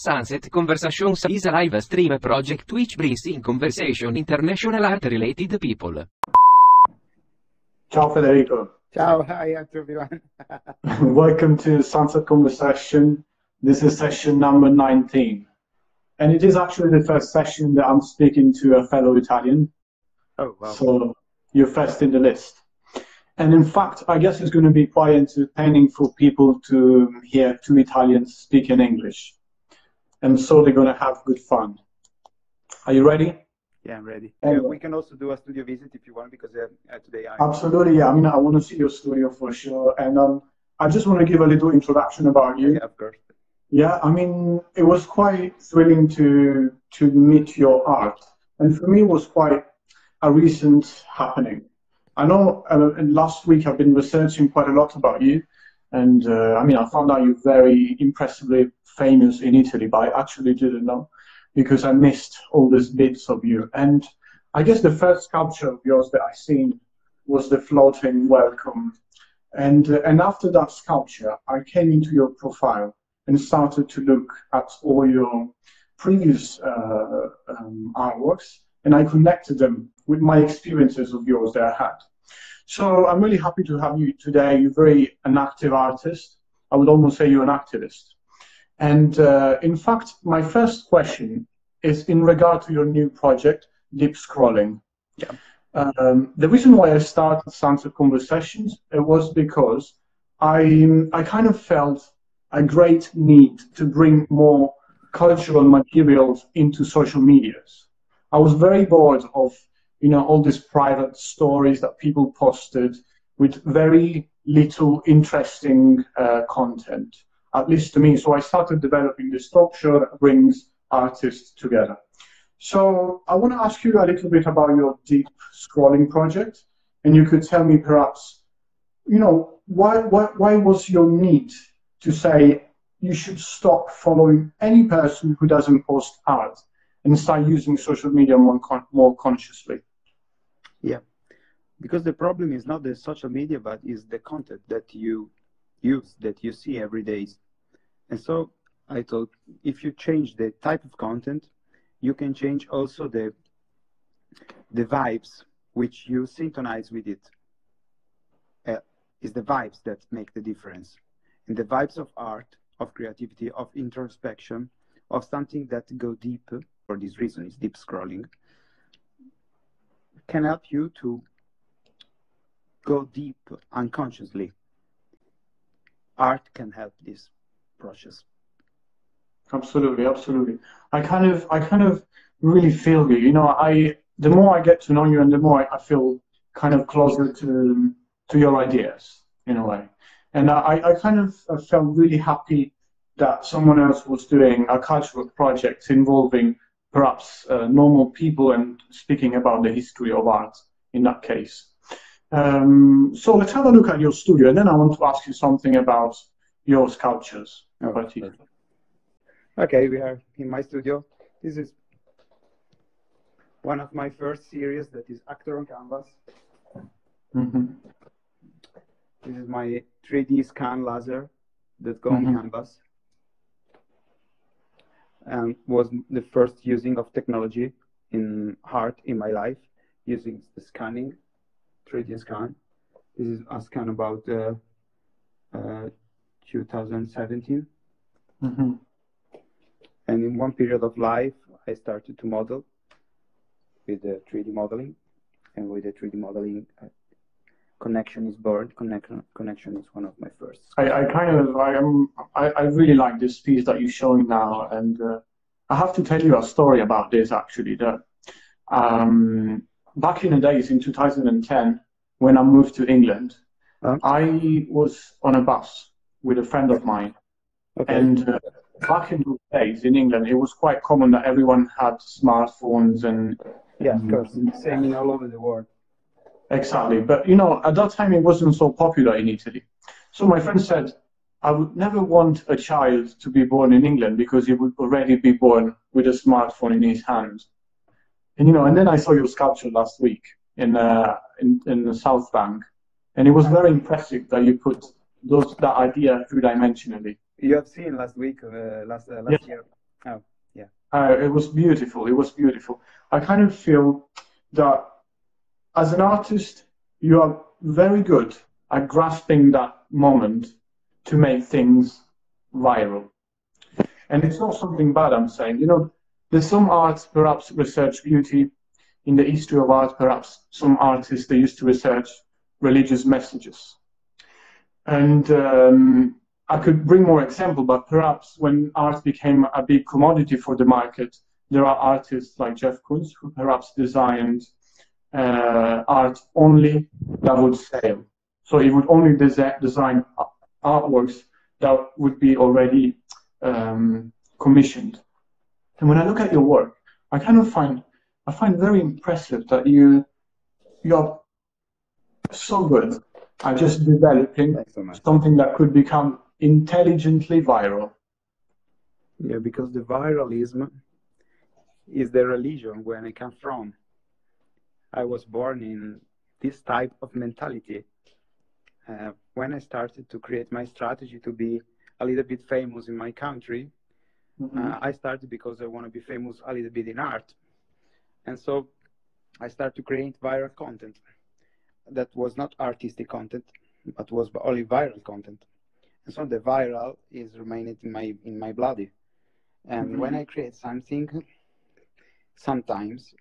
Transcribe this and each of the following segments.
Sunset Conversations is a live stream project which brings in conversation international art related people. Ciao Federico. Ciao, hi everyone. Welcome to Sunset Conversation. This is session number 19. And it is actually the first session that I'm speaking to a fellow Italian. Oh, wow. So you're first in the list. And in fact, I guess it's going to be quite entertaining for people to hear two Italians speaking English. And so they're going to have good fun. Are you ready? Yeah, I'm ready. And- Uh, we can also do a studio visit if you want, because uh, uh, today I. Absolutely, yeah. I mean, I want to see your studio for sure. And um, I just want to give a little introduction about you. Yeah, of course. Yeah, I mean, it was quite thrilling to to meet your art, and for me, it was quite a recent happening. I know uh, and last week I've been researching quite a lot about you, and uh, I mean, I found out you're very impressively famous in Italy, but I actually didn't know because I missed all these bits of you. And I guess the first sculpture of yours that I seen was the floating welcome, and uh, and after that sculpture, I came into your profile and started to look at all your previous uh, um, artworks, and I connected them with my experiences of yours that I had. So I'm really happy to have you today. You're very an active artist. I would almost say you're an activist. And uh, in fact, my first question is in regard to your new project, Deep Scrolling. Yeah. Um, the reason why I started Sunset Conversations it was because I I kind of felt a great need to bring more cultural materials into social medias. I was very bored of you know all these private stories that people posted with very little interesting uh, content, at least to me. So I started developing this structure that brings artists together. So I want to ask you a little bit about your deep scrolling project, and you could tell me perhaps, you know, why why why was your need to say you should stop following any person who doesn't post art and start using social media more con- more consciously? Yeah. Because the problem is not the social media, but is the content that you use, that you see every day. And so I thought if you change the type of content, you can change also the the vibes which you synchronize with it. Uh, is the vibes that make the difference. And the vibes of art, of creativity, of introspection, of something that go deep, for this reason is deep scrolling, can help you to go deep unconsciously. Art can help this Absolutely, absolutely. I kind of, I kind of really feel you. You know, I the more I get to know you, and the more I, I feel kind of closer to to your ideas in a way. And I, I kind of I felt really happy that someone else was doing a cultural project involving perhaps uh, normal people and speaking about the history of art in that case. Um, so let's have a look at your studio, and then I want to ask you something about your sculptures. Oh. Okay, we are in my studio. This is one of my first series that is Actor on Canvas. Mhm. This is my 3D scan laser that go on Mhm. canvas. And was the first using of technology in art in my life, using the scanning, 3D scan. This is a scan about uh, uh, 2017. Mhm. And in one period of life, I started to model with the 3D modeling. And with the 3D modeling, uh, connection is born. Connection, connection is one of my first. I, I kind of I am I, I really like this piece that you're showing now, and uh, I have to tell you a story about this actually. That um, back in the days in 2010, when I moved to England? I was on a bus with a friend of mine, Okay. and uh, back in those days in England, it was quite common that everyone had smartphones and yeah, of course. Same in all over the world. Exactly. But you know, at that time it wasn't so popular in Italy. So my friend said, I would never want a child to be born in England because he would already be born with a smartphone in his hand. And you know, and then I saw your sculpture last week in uh, in, in the South Bank, and it was very impressive that you put those that idea three dimensionally. You have seen last week, uh, last uh, last Yeah. year. Oh, yeah. Uh, it was beautiful. It was beautiful. I kind of feel that as an artist, you are very good at grasping that moment to make things viral. And it's not something bad, I'm saying. You know, there's some arts, perhaps research beauty. In the history of art, perhaps some artists, they used to research religious messages. And um, I could bring more example, but perhaps when art became a big commodity for the market, there are artists like Jeff Koons who perhaps designed uh, art only that would sell. So he would only desi- design artworks that would be already um, commissioned. And when I look at your work, I kind of find I find very impressive that you you're so good at just developing so something that could become intelligently viral. Yeah, because the viralism is the religion where I come from. I was born in this type of mentality. Uh, when I started to create my strategy to be a little bit famous in my country, Mm-hmm. uh, I started because I want to be famous a little bit in art. And so I started to create viral content that was not artistic content, but was only viral content. And so the viral is remaining in my in my blood. And Mhm. when I create something, sometimes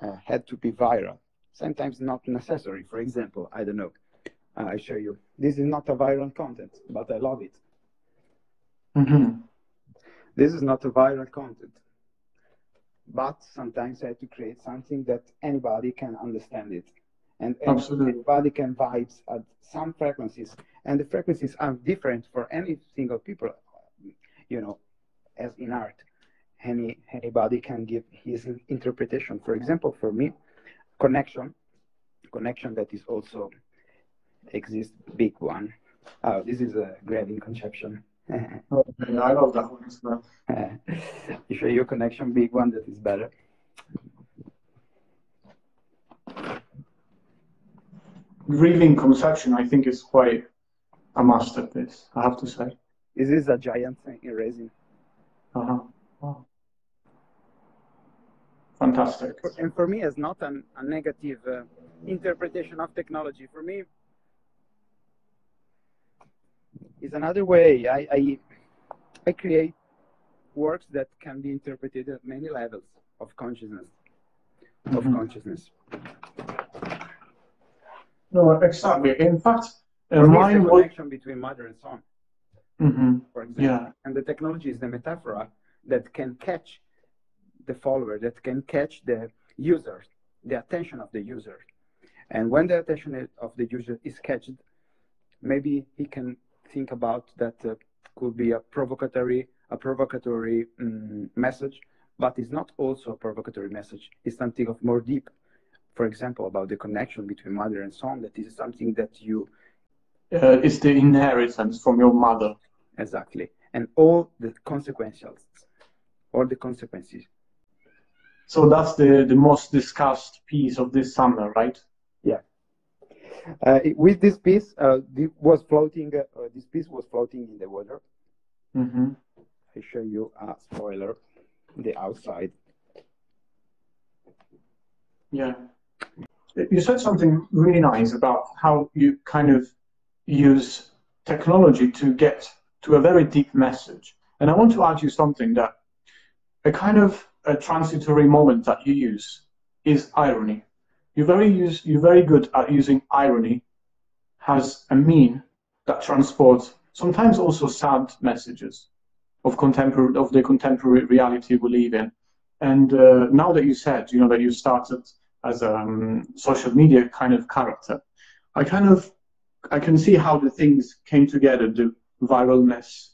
uh, had to be viral. Sometimes not necessary. For example, I don't know. Uh, I show you. This is not a viral content, but I love it. Mm-hmm. This is not a viral content. But sometimes I have to create something that anybody can understand it. And, and Absolutely. anybody can vibes at some frequencies. And the frequencies are different for any single people, you know, as in art. Any anybody can give his interpretation. For example, for me, connection, connection that is also exists big one. Oh, this is a grading conception. Okay, oh, I love that one as well. you show your connection big one that is better. Grieving conception, I think, is quite a masterpiece. I have to say. This is a giant thing in resin. Uh-huh. Wow. Fantastic. And for me, it's not an, a negative uh, interpretation of technology. For me, it's another way. I, I, I create works that can be interpreted at many levels of consciousness. Of Mhm. consciousness. No, exactly. In fact, uh, mine the was. connection between mother and son, Mhm. for example. Yeah. And the technology is the metaphor that can catch the follower, that can catch the user, the attention of the user. And when the attention of the user is catched, maybe he can think about that uh, could be a provocatory, a provocatory um, message, but it's not also a provocatory message. It's something of more deep. For example, about the connection between mother and son. That is something that you Uh, it's the inheritance from your mother. exactly, and all the consequences, all the consequences. So that's the, the most discussed piece of this summer, right? Uh, it- with this piece, uh, it was floating. Uh, uh, this piece was floating in the water. Mm-hmm. I show you a spoiler, the outside. Yeah. You said something really nice about how you kind of use technology to get to a very deep message. And I want to ask you something that a kind of a transitory moment that you use is irony. You're very use, you're very good at using irony as a mean that transports sometimes also sad messages of contemporary of the contemporary reality we live in. And uh, now that you said, you know, that you started as a um, social media kind of character, I kind of, I can see how the things came together, the viralness,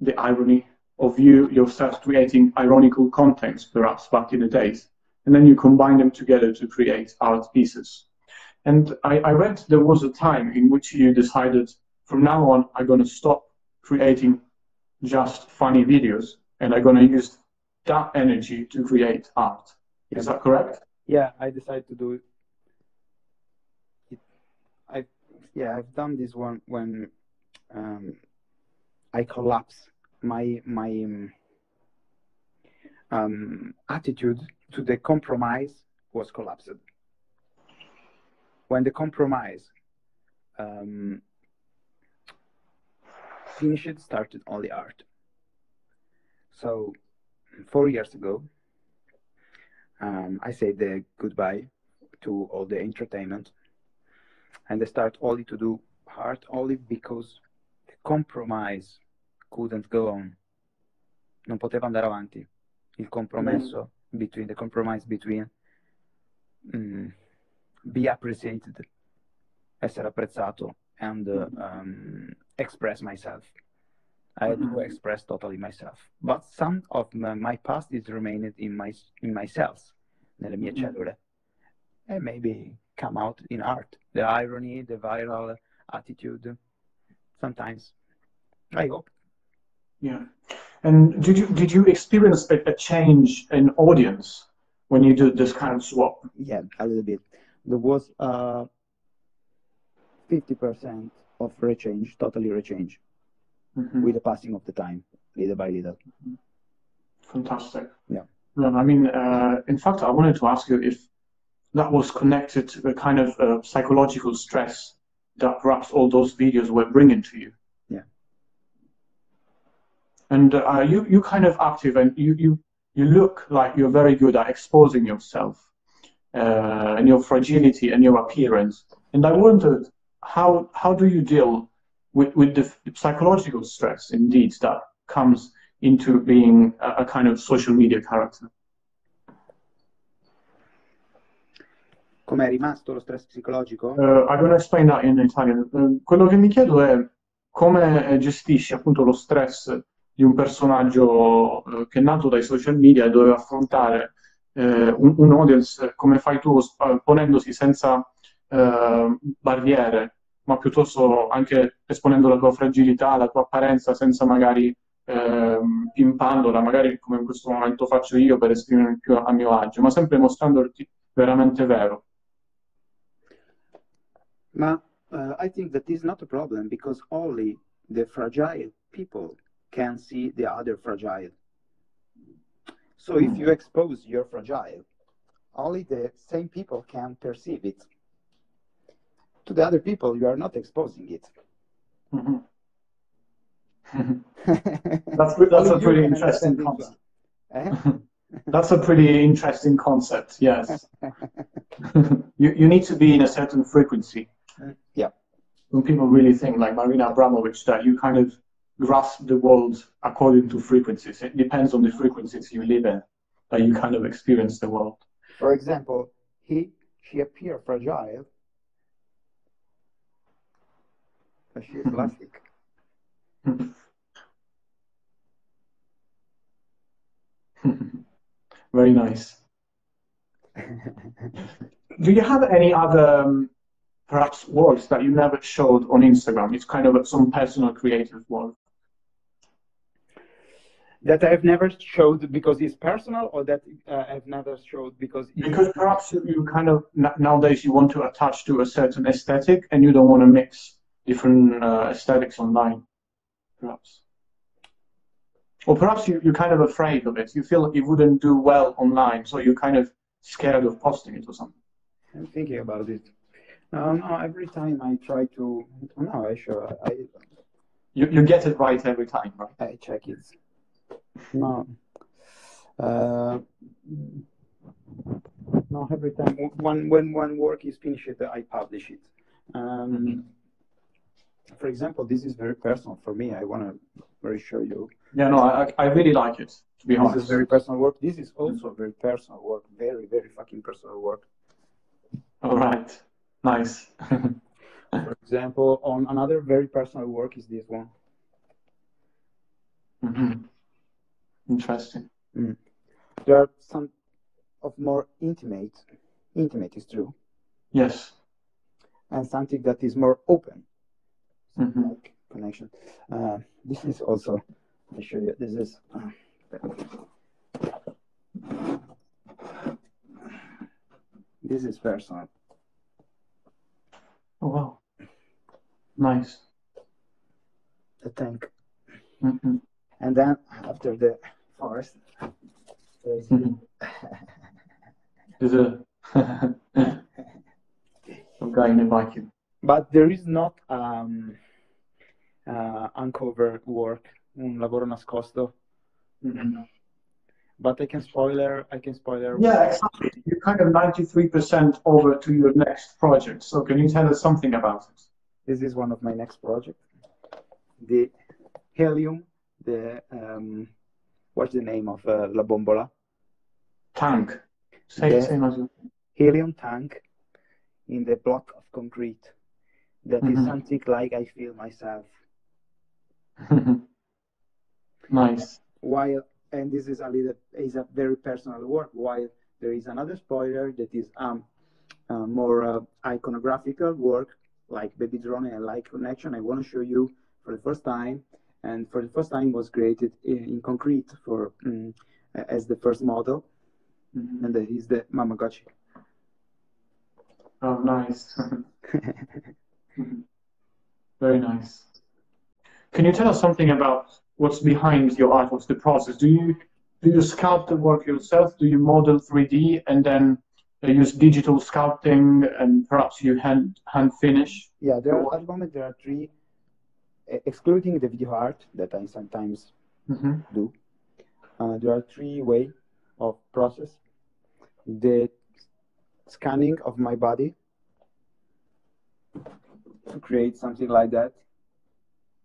the irony of you yourself creating ironical contents, perhaps back in the days, and then you combine them together to create art pieces. And I, I read there was a time in which you decided, from now on, I'm going to stop creating just funny videos, and I'm going to use that energy to create art. Is that correct? Yeah, I decided to do it. it I yeah, I've done this one when um, I collapse my my um, attitude to the compromise was collapsed. When the compromise um, finished, started only art. So, four years ago, um, I say the goodbye to all the entertainment, and I start only to do art only because the compromise couldn't go on. Non poteva andare avanti. Il compromesso mm. between the compromise between mm, be appreciated, essere apprezzato, and uh, um, express myself. I mm-hmm. express totally myself. But some of my, my past is remained in my in my cells, nelle mie mm-hmm. cellule, and maybe come out in art. The irony, the viral attitude, sometimes. I hope. Yeah. And did you did you experience a, a change in audience when you do this kind of swap? Yeah, a little bit. There was uh, 50% of rechange, totally rechange mm-hmm. with the passing of the time, little by little. Fantastic. Yeah. I mean, uh, in fact, I wanted to ask you if that was connected to the kind of uh, psychological stress that perhaps all those videos were bringing to you. Yeah. And uh, you, you kind of active and you, you, you look like you're very good at exposing yourself uh, and your fragility and your appearance. And I wondered, how, how do you deal with, with the psychological stress indeed that comes into being a, a kind of social media character. Com'è rimasto lo stress psicologico? Uh, I'm going to explain that in Italian. Uh, quello che mi chiedo è come gestisci appunto lo stress di un personaggio uh, che è nato dai social media e doveva affrontare un, un, audience come fai tu, ponendosi senza barriere ma piuttosto anche esponendo la tua fragilità, la tua apparenza, senza magari eh, pimpandola, magari come in questo momento faccio io per esprimermi più a mio agio, ma sempre mostrandoti veramente vero. Ma uh, I think that is not a problem because only the fragile people can see the other fragile. So if you expose your fragile, only the same people can perceive it. To the other people, you are not exposing it. Mm-hmm. that's that's a pretty interesting concept. Eh? that's a pretty interesting concept. Yes, you you need to be in a certain frequency. Yeah. When people really think like Marina Abramovich that you kind of grasp the world according to frequencies. It depends on the frequencies you live in that you kind of experience the world. For example, he she appear fragile is plastic. Very nice. Do you have any other um, perhaps works that you never showed on Instagram? It's kind of some personal creative work. That I've never showed because it's personal, or that uh, I've never showed because because perhaps you, you kind of nowadays you want to attach to a certain aesthetic and you don't want to mix different uh, aesthetics online, perhaps. Or perhaps you, you're kind of afraid of it. You feel it wouldn't do well online, so you're kind of scared of posting it or something. I'm thinking about it. No, no, every time I try to, no, I sure, I, you, you get it right every time, right? I check it. No. Uh, no, every time when when one work is finished, I publish it. Um, mm-hmm for example, this is very personal for me. I want to very show you. Yeah, no, I, I really like it, to be this honest. This is very personal work. This is also very personal work. Very, very fucking personal work. All right. Nice. for example, on another very personal work is this one. Mm-hmm. Interesting. Mm. There are some of more intimate. Intimate is true. Yes. And something that is more open mm-hmm. like connection. Uh, this is also, me show you, this is, uh, this is personal. Oh, wow. Nice. The tank. Mm-hmm. And then after the forest, Mhm. There's a some guy in a vacuum. But there is not um, uh, uncover work, un lavoro nascosto. Mhm. But I can spoiler. I can spoiler. Yeah, exactly. You're kind of 93% over to your next project. So can you tell us something about it? This is one of my next projects. The helium. The um, what's the name of uh, La Bombola? Tank. Same, Yeah. same as you. Helium tank in the block of concrete. That is Mhm. something like I feel myself. nice. while and this is a little is a very personal work while there is another spoiler that is um uh, more uh, iconographical work like baby drone and light connection i want to show you for the first time and for the first time was created in, in concrete for um, as the first model Mhm. and that is the mamagotchi Oh, nice. Very nice. Can you tell us something about what's behind your art? What's the process? Do you do you sculpt the work yourself? Do you model 3D and then uh, use digital sculpting and perhaps you hand hand finish? yeah there are at the moment there are three excluding the video art that i sometimes hmm do. Uh, there are three way of process. The scanning of my body to create something like that,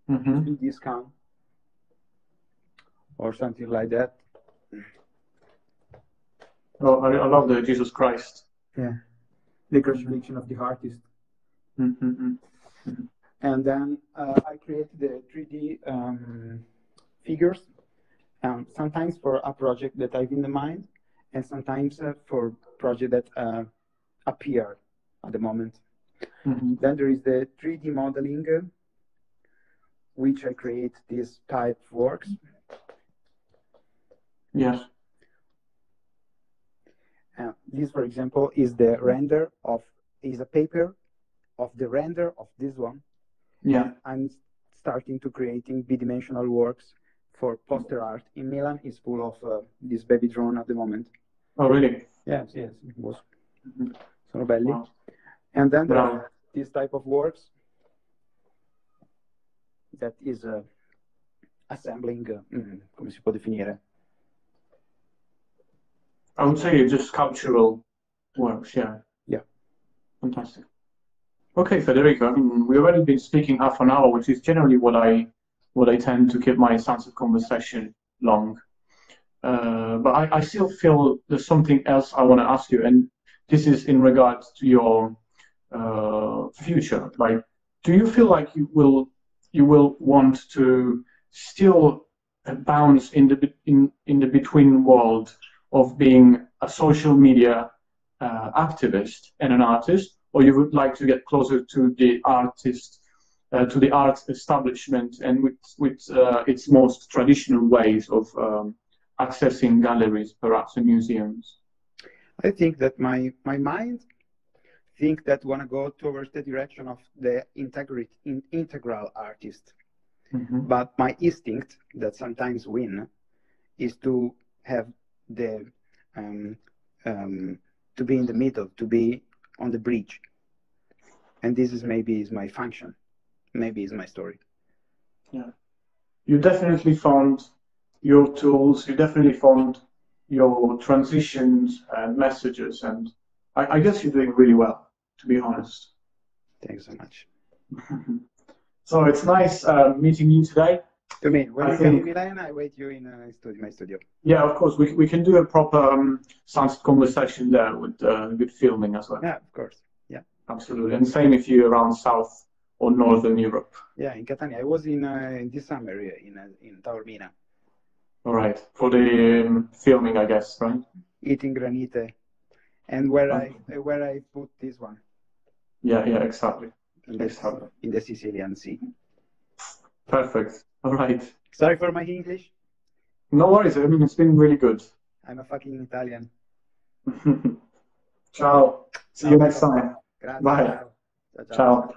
hmm 3D or something like that. Oh, I, I love the Jesus Christ. Yeah. The crucifixion of the artist. hmm And then uh, I created the 3D um, figures, um, sometimes for a project that I've in the mind, and sometimes uh, for project that uh, appear at the moment. hmm Then there is the 3D modeling, uh, which I create this type works. Yes. Uh, this, for example, is the render of is a paper of the render of this one. Yeah. I'm starting to creating bidimensional works for poster art. In Milan, is full of uh, this baby drone at the moment. Oh, really? Yes, yes, it was. Mhm. Sono belli. Wow. And then there Bravo. are this type of works that is uh, assembling, uh, mm, come si può definire? I would say just sculptural works, yeah. Yeah. Fantastic. Okay, Federico, I mean, we've already been speaking half an hour, which is generally what I what I tend to keep my sense of conversation long. Uh, but I, I still feel there's something else I want to ask you, and this is in regards to your uh, future. Like, do you feel like you will you will want to still bounce in the in in the between world of being a social media uh, activist and an artist, or you would like to get closer to the artist, uh, to the art establishment, and with with uh, its most traditional ways of um, accessing galleries, perhaps, and museums. I think that my my mind think that want to go towards the direction of the integrity in, integral artist. Mhm. But my instinct that sometimes win is to have the um, um, to be in the middle, to be on the bridge, and this is maybe is my function, maybe is my story. Yeah, you definitely found your tools. You definitely found your transitions and messages, and I, I guess you're doing really well, to be honest. Thanks so much. So it's nice uh, meeting you today. To me, when I you come think- in Milan, I wait you in uh, studio, my studio. Yeah, of course, we, we can do a proper um, sunset conversation there with uh, good filming as well. Yeah, of course. Yeah. Absolutely. And same if you're around South or Northern Europe. Yeah, in Catania. I was in uh, in this summer uh, in uh, in Taormina All right. For the um, filming, I guess, right? eating granite, and where I where I put this one Yeah, yeah, exactly. in the, Exactly. in the Sicilian Sea. Perfect. All right. Sorry for my English. No worries. I mean, it's been really good. I'm a fucking Italian. Ciao. See you next time. Grazie. Bye. Ciao. Ciao, ciao. Ciao.